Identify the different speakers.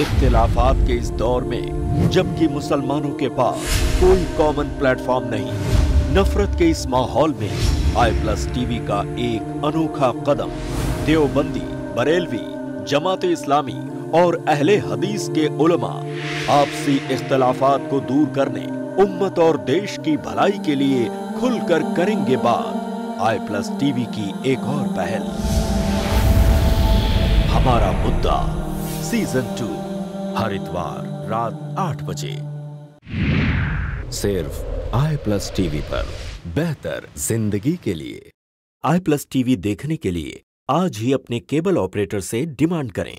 Speaker 1: इख्तिलाफात के इस दौर में, जबकि मुसलमानों के पास कोई कॉमन प्लेटफॉर्म नहीं। नफरत के इस माहौल में आई प्लस टीवी का एक अनोखा कदम, देवबंदी, बरेलवी, जमात इस्लामी और अहले हदीस के उलमा आपसी इख्तलाफात को दूर करने, उम्मत और देश की भलाई के लिए खुलकर करेंगे बात, आई प्लस टीवी की एक और पहल। हमारा मुद्दा सीज़न टू हर इतवार रात आठ बजे। सिर्फ़ आई प्लस टीवी पर। बेहतर ज़िंदगी के लिए। आई प्लस टीवी देखने के लिए आज ही अपने केबल ऑपरेटर से डिमांड करें।